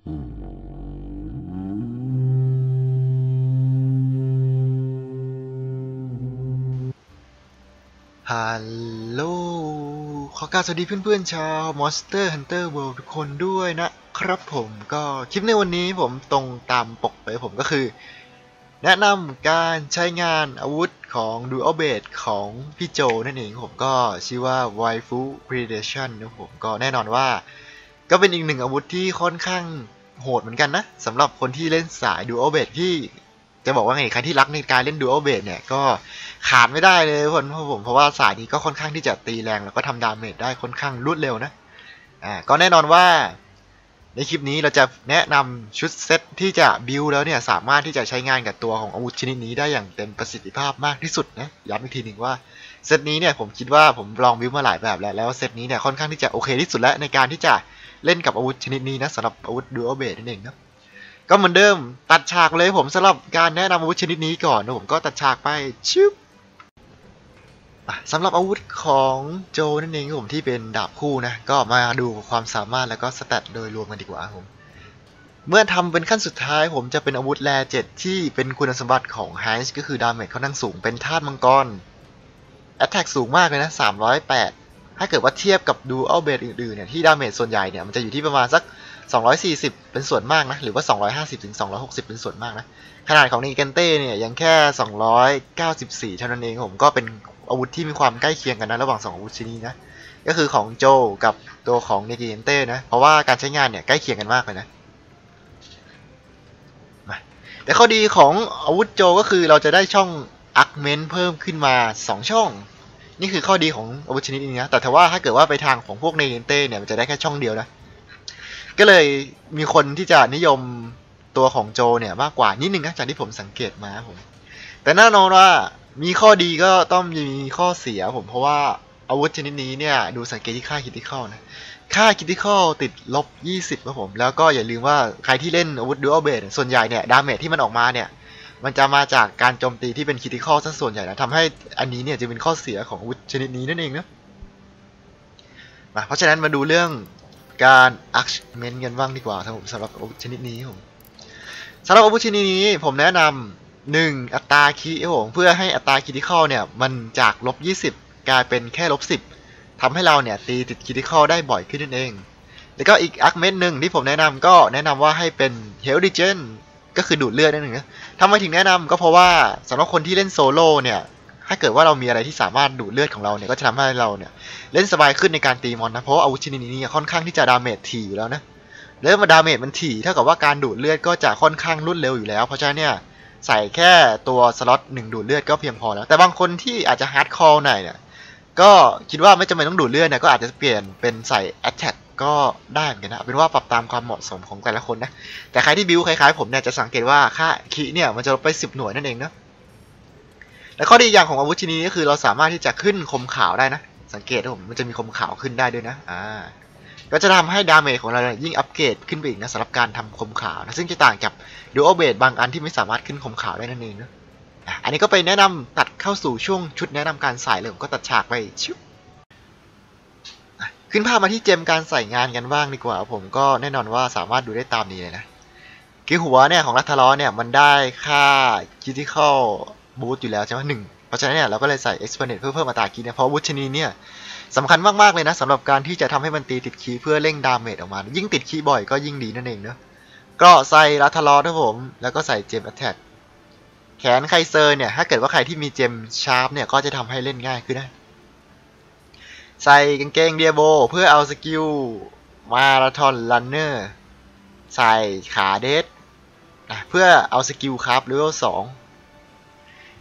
ฮัลโหล ขอกราบสวัสดีเพื่อนๆชาว Monster Hunter World ทุกคนด้วยนะครับผมก็คลิปในวันนี้ผมตรงตามปกเลยผมก็คือ แนะนำการใช้งานอาวุธของ Dual Blade ของพี่โจนั่นเองผมก็ชื่อว่า Waifu Predation นะผมก็แน่นอนว่า ก็เป็นอีกหนึ่งอาวุธที่ค่อนข้างโหดเหมือนกันนะสำหรับคนที่เล่นสาย Dual Blade ที่จะบอกว่าไงใครที่รักในการเล่น Dual Blade เนี่ยก็ขาดไม่ได้เลยคนเพราะผมเพราะว่าสายนี้ก็ค่อนข้างที่จะตีแรงแล้วก็ทำดาเมจได้ค่อนข้างรวดเร็วนะอ่าก็แน่นอนว่า ในคลิปนี้เราจะแนะนำชุดเซตที่จะบิวแล้วเนี่ยสามารถที่จะใช้งานกับตัวของอาวุธชนิดนี้ได้อย่างเต็มประสิทธิภาพมากที่สุดนะย้ำอีกทีหนึ่งว่า เซตนี้เนี่ยผมคิดว่าผมลองบิวมาหลายแบบแล้ว แล้วเซตนี้เนี่ยค่อนข้างที่จะโอเคที่สุดแล้วในการที่จะเล่นกับอาวุธชนิดนี้นะสำหรับอาวุธ dual blade นั่นเองนะก็เหมือนเดิมตัดฉากเลยผมสำหรับการแนะนำอาวุธชนิดนี้ก่อนนะผมก็ตัดฉากไปชึบสำหรับอาวุธของโจนั่นเองครับผมที่เป็นดาบคู่นะก็มาดูความสามารถแล้วก็ stat โดยรวมกันดีกว่าครับผมเมื่อทำเป็นขั้นสุดท้ายผมจะเป็นอาวุธ rare เจ็ดที่เป็นคุณสมบัติของไฮส์ก็คือ damage ค่อนข้างสูงเป็นธาตุมังกร attack สูงมากเลยนะ308 ถ้าเกิดว่าเทียบกับ dual blade อื่นๆเนี่ยที่ damage ส่วนใหญ่เนี่ยมันจะอยู่ที่ประมาณสัก 240 เป็นส่วนมากนะ หรือว่า 250ถึง260 เป็นส่วนมากนะ ขนาดของนิเกนเต้เนี่ยยังแค่ 294 เท่านั้นเองผมก็เป็นอาวุธที่มีความใกล้เคียงกันนะระหว่าง 2 อาวุธชนิดนี้นะก็คือของโจกับตัวของนิเกนเต้นะ เพราะว่าการใช้งานเนี่ยใกล้เคียงกันมากเลยนะมาแต่ข้อดีของอาวุธโจก็คือเราจะได้ช่อง อักเมนเพิ่มขึ้นมา 2 ช่อง นี่คือข้อดีของอาวุธชนิดนี้นะ แต่ถ้าว่าถ้าเกิดว่าไปทางของพวกเนเกนเต้เนี่ยมันจะได้แค่ช่องเดียวนะ ก็เลยมีคนที่จะนิยมตัวของโจเนี่ยมากกว่านิดนึงนะจากที่ผมสังเกตมาผม แต่แน่นอนว่ามีข้อดีก็ต้องมีข้อเสียผมเพราะว่าอาวุธชนิดนี้เนี่ยดูสังเกตที่ค่าคิติคอลนะ ค่าคิติคอลติดลบ 20ครับผม แล้วก็อย่าลืมว่าใครที่เล่นอาวุธ dual blade ส่วนใหญ่เนี่ย damage ที่มันออกมาเนี่ย มันจะมาจากการโจมตีที่เป็น critical ซะส่วนใหญ่นะทำให้อันนี้เนี่ยจะเป็นข้อเสียของอาวุธชนิดนี้นั่นเองนะมาเพราะฉะนั้นมาดูเรื่องการ augment กันบ้างดีกว่าครับผมสำหรับอาวุธชนิดนี้ผมสำหรับอาวุธชนิดนี้ผมแนะนำหนึ่งอัตราคริครับผมเพื่อให้อัตรา critical เนี่ยมันจากลบ20 กลายเป็นแค่ลบ10ทำให้เราเนี่ยตีติด critical ได้บ่อยขึ้นนั่นเอง แล้วก็อีก augment หนึ่งที่ผมแนะนำก็แนะนำว่าให้เป็น health regen ก็คือดูดเลือดนั่นเองนะทำไมถึงแนะนำก็เพราะว่าสำหรับคนที่เล่นโซโล่เนี่ย ถ้าเกิดว่าเรามีอะไรที่สามารถดูดเลือดของเราเนี่ยก็จะทำให้เราเนี่ยเล่นสบายขึ้นในการตีมอนนะเพราะอาวุธชนิดนี้เนี่ยค่อนข้างที่จะ damage ถี่อยู่แล้วนะแล้วมา damage มันถี่เท่ากับว่าการดูดเลือดก็จะค่อนข้างรวดเร็วอยู่แล้ว เพราะฉะนั้นเนี่ยใส่แค่ตัวสล็อตหนึ่งดูดเลือดก็เพียงพอแล้ว แต่บางคนที่อาจจะ hardcore หน่อยเนี่ยก็คิดว่าไม่จำเป็นต้องดูดเลือดเนี่ยก็อาจจะเปลี่ยนเป็นใส่ attack ก็ได้เหมือนกันนะเป็นว่าปรับตามความเหมาะสมของแต่ละคนนะ แต่ใครที่บิวคล้ายๆผมเนี่ยจะสังเกตว่าค่าคริเนี่ยมันจะลดไป 10 หน่วยนั่นเองเนาะและข้อดีอย่างของอาวุธชนิดนี้ก็คือเราสามารถที่จะขึ้นคมขาวได้นะ สังเกตนะผมมันจะมีคมขาวขึ้นได้ด้วยนะอ่าก็จะทำให้ damage ของเราเนี่ยยิ่งอัปเกรดขึ้นไปอีกนะสำหรับการทำคมขาวนะซึ่งจะต่างกับ dual blade บางอันที่ไม่สามารถขึ้นคมขาวได้นั่นเองนะอะอันนี้ก็ไปแนะนำตัดเข้าสู่ช่วงชุดแนะนำการใส่เลยผมก็ตัดฉากไปชึบ ขึ้นภาพมาที่ gem การใส่งานกันบ้างดีกว่า ผมก็แน่นอนว่าสามารถดูได้ตามนี้เลยนะคือหัวเนี่ยของรัทลอเนี่ยมันได้ค่า critical boost อยู่แล้วใช่ไหมหนึ่งเพราะฉะนั้นเนี่ยเราก็เลยใส่ expert เพื่อเพิ่มอัตราคริเนี่ยเพราะอาวุธชนิดเนี่ยสำคัญมากๆเลยนะสำหรับการที่จะทำให้มันตีติดคริเพื่อเร่ง damage ออกมา ยิ่งติดคริบ่อยก็ยิ่งดีนั่นเองเนาะก็ใส่รัทลอนะผม แล้วก็ใส่ gem attack แขนไคเซอร์เนี่ยถ้าเกิดว่าใครที่มี gem sharp เนี่ยก็จะทำให้เล่นง่ายขึ้นนะ ใส่กางเกงเดียโบ เพื่อเอาสกิล marathon runner ใส่ขาเดสเพื่อเอาสกิล craft level สอง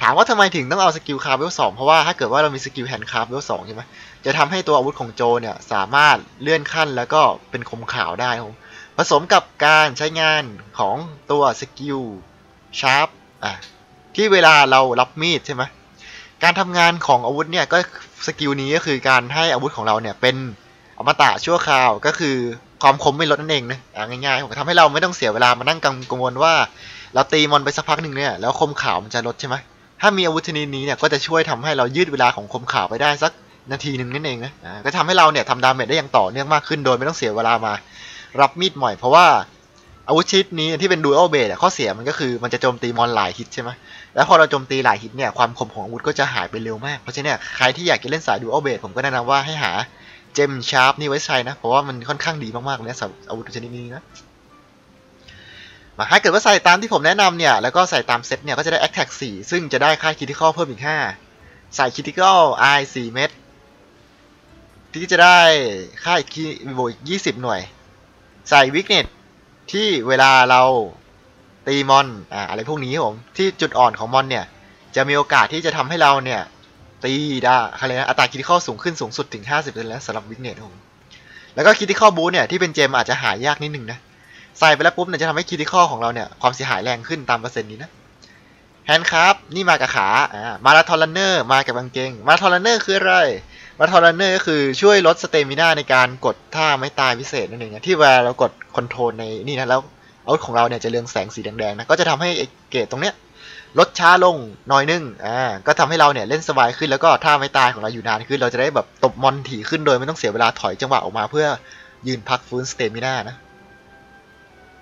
ถามว่าทำไมถึงต้องเอาสกิลคาร์เวลสองเพราะว่าถ้าเกิดว่าเรามีสกิล handicraft level สองใช่ไหมจะทำให้ตัวอาวุธของโจเนี่ยสามารถเลื่อนขั้นแล้วก็เป็นคมขาวได้ครับผสมกับการใช้งานของตัวสกิล Sharp อะที่เวลาเราลับมีดใช่ไหม การทำงานของอาวุธเนี่ยก็สกิลนี้ก็คือการให้อาวุธของเราเนี่ยเป็นอมตะชั่วคราวก็คือความคมไม่ลดนั่นเองนะง่ายๆผมทำให้เราไม่ต้องเสียเวลามานั่งกังวลว่า เราตีมอนไปสักพักหนึ่งเนี่ยแล้วคมขาวมันจะลดใช่ไหมถ้ามีอาวุธชนิดนี้เนี่ยก็จะช่วยทำให้เรายืดเวลาของคมขาวไปได้สักนาทีหนึ่งนั่นเองนะก็ทำให้เราเนี่ยทำ damage ได้อย่างต่อเนื่องมากขึ้นโดยไม่ต้องเสียเวลามาลับมีดใหม่เพราะว่าอาวุธชนิดนี้ที่เป็น Dual Blade ข้อเสียมันก็คือมันจะโจมตีมอนหลายฮิตใช่ไหม แล้วพอเราโจมตีหลายฮิตเนี่ยความคมของอาวุธก็จะหายไปเร็วมาก เพราะฉะนั้นใครที่อยากจะเล่นสาย Dual Blade ผมก็แนะนำว่าให้หา gem Sharp นี่ไว้ใช้นะ เพราะว่ามันค่อนข้างดีมากๆเลยนะสำหรับอาวุธชนิดนี้นะมาถ้าเกิดว่าใส่ตามที่ผมแนะนำเนี่ย แล้วก็ใส่ตามเซตเนี่ยก็จะได้ Attack 4 ซึ่งจะได้ค่า critical เพิ่มอีก 5 ใส่ Critical Eye 4 เม็ดที่จะได้ค่าอีกบวกอีก 20 หน่วย ใส่ Weakness ที่เวลาเรา ตีมอนอ่าอะไรพวกนี้ผมที่จุดอ่อนของมอนเนี่ย จะมีโอกาสที่จะทำให้เราเนี่ย ตีได้อะไรนะอัตรา criticalูงขึ้นสูงสุดถึง 50%แล้วสำหรับ Weakness ผมแล้วก็ Critical Boost เนี่ยที่เป็น gem อาจจะหายากนิดนึงนะใส่ไปแล้วปุ๊บเนี่ยจะทำให้ critical ของเราเนี่ยความเสียหายแรงขึ้นตามเปอร์เซ็นต์นี้นะHandicraft นี่มากับขาอ่า Marathon Runner มากับกางเกง Marathon Runner คืออะไร Marathon Runner ก็คือช่วยลด stamina ในการกดท่าไม้ตายพิเศษนั่นเองนะที่เวลาเรากด control ในนี่นะแล้ว อาของเราเนี่ยจะเรืองแสงสีแดงๆนะก็จะทำให้ไอเกรดตรงเนี้ยลดช้าลงหน่อยนึงอ่าก็ทำให้เราเนี่ยเล่นสบายขึ้นแล้วก็ท่าไม้ตายของเราอยู่นานขึ้น เราจะได้แบบตบมอนถี่ขึ้นโดยไม่ต้องเสียเวลาถอยจังหวะออกมาเพื่อยืนพักฟื้น stamina นะ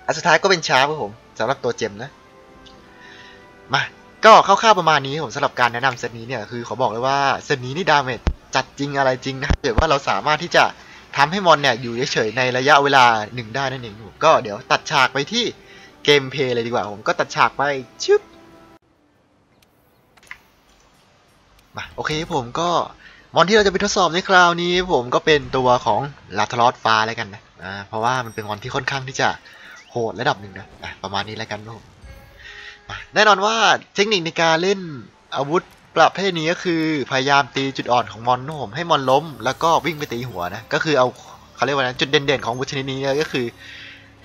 อันสุดท้ายก็เป็นช้าครับผมสำหรับตัว gem นะมาก็คร่าวๆประมาณนี้ผมสำหรับการแนะนำเซตนี้เนี่ยคือขอบอกเลยว่าเซตนี้นี่ damage จัดจริงอะไรจริงนะเกิดว่าเราสามารถที่จะ ทำให้มอนเนี่ยอยู่เฉยๆในระยะเวลาหนึ่งได้นั่นเองก็เดี๋ยวตัดฉากไปที่ gameplay เลยดีกว่าผมก็ตัดฉากไปชึบมาโอเคผมก็มอนที่เราจะไปทดสอบในคราวนี้ ผมก็เป็นตัวของRathalos ฟ้าแล้วกันนะอ่าเพราะว่ามันเป็นมอนที่ค่อนข้างที่จะโหดระดับหนึ่งนะอะประมาณนี้แล้วกันผมแน่นอนว่าเทคนิคในการเล่นอาวุธ ประเภทนี้ก็คือพยายามตีจุดอ่อนของมอนนะผมให้มอนล้ม แล้วก็วิ่งไปตีหัวนะก็คือเอาเขาเรียกว่านะจุดเด่นๆของอาวุธชนิดนี้ก็คือ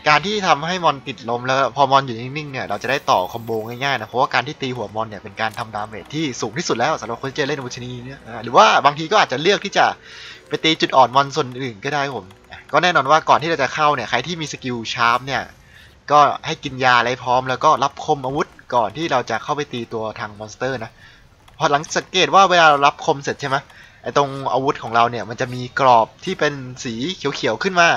การที่ทำให้มอนติดล้มแล้วพอมอนอยู่นิ่งๆเนี่ยเราจะได้ต่อคอมโบง่ายๆนะเพราะว่าการที่ตีหัวมอนเนี่ยเป็นการทำ damage ที่สูงที่สุดแล้วสำหรับคนที่จะเล่นอาวุธชนิดนี้เนี่ยหรือว่าบางทีก็อาจจะเลือกที่จะไปตีจุดอ่อนมอนส่วนอื่นก็ได้ผม ก็แน่นอนว่าก่อนที่เราจะเข้าเนี่ยใครที่มีสกิล Sharp เนี่ยก็ให้กินยาอะไรพร้อม แล้วก็ลับคมอาวุธก่อนที่เราจะเข้าไปตีตัวทางมอนสเตอร์นะ พอหลังสังเกตว่าเวลาเราลับคมเสร็จใช่ไหมไอตรงอาวุธของเราเนี่ยมันจะมีกรอบที่เป็นสีเขียวๆขึ้นมา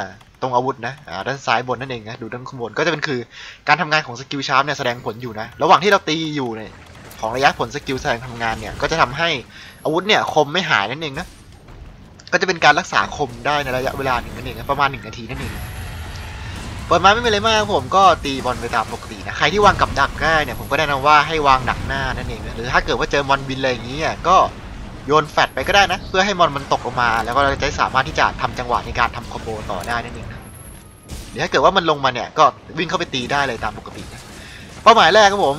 ตรงอาวุธนะอ่าด้านซ้ายบนนั่นเองนะดูด้านข้างบนก็จะเป็นคือการทำงานของสกิล Sharp เนี่ยแสดงผลอยู่นะระหว่างที่เราตีอยู่เนี่ยของระยะผลสกิลแสดงทำงานเนี่ยก็จะทำให้อาวุธเนี่ยคมไม่หายนั่นเองนะก็จะเป็นการรักษาคมได้ในระยะเวลาหนึ่งนั่นเองนะประมาณหนึ่งนาทีนั่นเอง เปิดมาไม่เป็นไรมากผมก็ตีบอลไปตามปกตินะใครที่วางกับดักได้เนี่ยผมก็แนะนำว่าให้วางดักหน้านั่นเองนะหรือถ้าเกิดว่าเจอมอนบินอะไรอย่างนี้ก็โยนแฟดไปก็ได้นะ เพื่อให้มอนมันตกลงมา แล้วก็เราจะสามารถที่จะทำจังหวะในการทำคอมโบต่อได้นั่นเองนะเดี๋ยวถ้าเกิดว่ามันลงมาเนี่ยก็วิ่งเข้าไปตีได้เลยตามปกตินะเป้าหมายแรกครับผม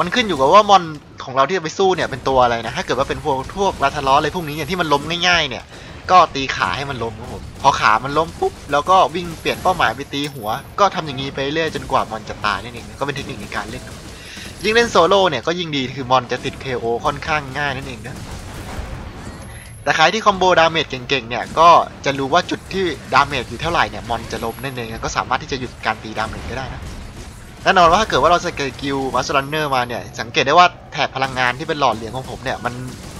มันขึ้นอยู่กับว่ามอนของเราที่จะไปสู้เนี่ยเป็นตัวอะไรนะถ้าเกิดว่าเป็นพวกพวก Rathalos อะไรพวกนี้เนี่ยที่มันล้มง่ายๆเนี่ย ก็ตีขาให้มันล้มครับผม พอขามันล้มปุ๊บแล้วก็วิ่งเปลี่ยนเป้าหมายไปตีหัว ก็ทำอย่างนี้ไปเรื่อยจนกว่ามอนจะตายนั่นเองก็เป็นเทคนิคในการเล่นยิ่งเล่นโซโล่เนี่ยก็ยิ่งดีคือมอนจะติด KO ค่อนข้างง่ายนั่นเองนะแต่ใครที่คอมโบ damage เก่งๆเนี่ยก็จะรู้ว่าจุดที่ damage อยู่เท่าไหร่เนี่ยมอนจะล้มนั่นเองก็สามารถที่จะหยุดการตี damage ก็ได้นะแน่นอนว่าถ้าเกิดว่าเราสกิล Marathon Runner มาเนี่ยสังเกตได้ว่าแถบพลังงานที่เป็นหลอดเหรียญของผมเนี่ยมัน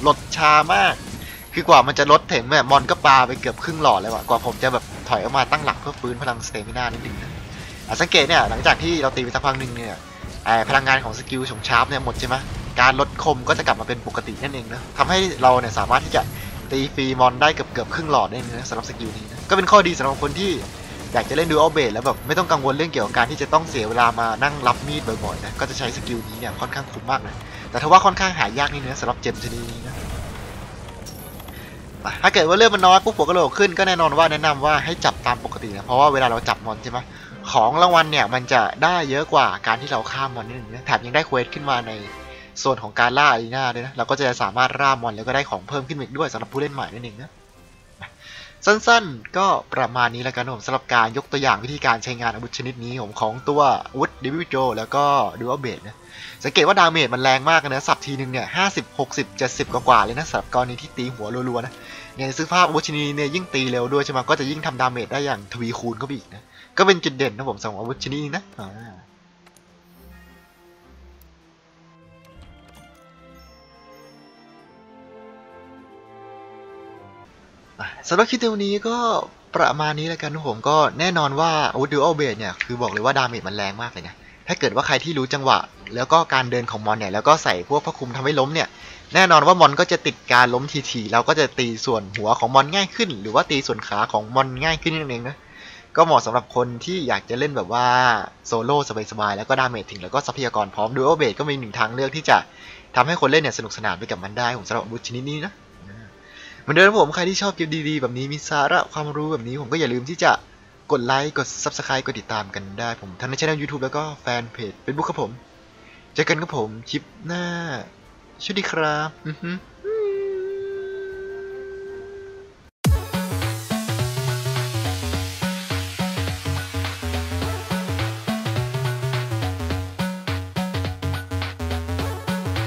ลดช้ามาก คือกว่ามันจะลดถึงเนี่ยมอนก็ปาไปเกือบครึ่งหลอดเลยว่ะกว่าผมจะแบบถอยออกมาตั้งหลักเพื่อฟื้นพลัง stamina นิดนึงนะอะสังเกตเนี่ยหลังจากที่เราตีไปสักพักหนึ่งเนี่ยพลังงานของสกิลของ Sharp เนี่ยหมดใช่ไหมการลดคมก็จะกลับมาเป็นปกตินั่นเองนะทำให้เราเนี่ยสามารถที่จะตีฟรีมอนได้เกือบเกือบครึ่งหลอดได้เลยนะสำหรับสกิลนี้นะก็เป็นข้อดีสำหรับคนที่อยากจะเล่น Dual Blade แล้วแบบไม่ต้องกังวลเรื่องเกี่ยวกับการที่จะต้องเสียเวลามานั่งลับมีดบ่อยๆนะก็จะใช้สกิลนี้เนี่ยค่อนข้างคุ้มมากเลยแต่ถ้าว่าค่อนข้างหายากนิดนึงสำหรับ gem ชนิดนี้นะ ถ้าเกิดว่าเลือดมันน้อยปุ๊บหัวกระโหลกขึ้นก็แน่นอนว่าแนะนำว่าให้จับตามปกตินะเพราะว่าเวลาเราจับมอนใช่ไหมของรางวัลเนี่ยมันจะได้เยอะกว่าการที่เราฆ่ามอนนิดนึงแถมยังได้ quest ขึ้นมาในโซนของการล่า arena ด้วยนะเราก็จะสามารถล่ามอนแล้วก็ได้ของเพิ่มขึ้นอีกด้วยสำหรับผู้เล่นใหม่นั่นเองนะสั้นๆ ก็ประมาณนี้แล้วกันผมสำหรับการยกตัวอย่างวิธีการใช้งานอาวุธชนิดนี้ผมของตัวอาวุธดาบคู่โจแล้วก็ Dual Blade นะสังเกตว่า damage มันแรงมากนะสับทีนึงเนี่ยห้าสิบหกสิบเจ็ดสิบกว่าเลยนะสำหรับกรณีที่ตีหัวรัวๆนะ เนี่ยซื้อภาพอาวุธชนิดนี้เนี่ยยิ่งตีเร็วด้วยใช่ไหมก็จะยิ่งทำ damage ได้อย่างทวีคูณเข้าไปอีกนะ ก็เป็นจุดเด่นนะผมสำหรับอาวุธชนิดนี้นะอ่าสำหรับคลิปวันนี้ก็ประมาณนี้แล้วกันนะผมก็แน่นอนว่าอาวุธ Dual Blade เนี่ยคือบอกเลยว่า damage มันแรงมากเลยนะ ถ้าเกิดว่าใครที่รู้จังหวะ แล้วก็การเดินของมอนเนี่ยแล้วก็ใส่พวกผ้าคลุมทำให้ล้มเนี่ยแน่นอนว่ามอนก็จะติดการล้มทีๆแล้วก็จะตีส่วนหัวของมอนง่ายขึ้น หรือว่าตีส่วนขาของมอนง่ายขึ้นนั่นเองนะก็เหมาะสำหรับคนที่อยากจะเล่นแบบว่าโซโล่สบายๆแล้วก็ damage ถึงแล้วก็ทรัพยากรพร้อม Dual Blade ก็มีหนึ่งทางเลือกที่จะทำให้คนเล่นเนี่ยสนุกสนานไปกับมันได้ผมสำหรับอาวุธชนิดนี้นะเหมือนเดิมผมใครที่ชอบคลิปดีๆแบบนี้มีสาระความรู้แบบนี้ผมก็อย่าลืมที่จะ กดไลค์กด Subscribe กดติดตามกันได้ ผมทั้งในช่อง YouTube แล้วก็แฟนเพจ Facebook ครับผม เจอกันครับผมคลิปหน้าสวัสดีครับอือฮึ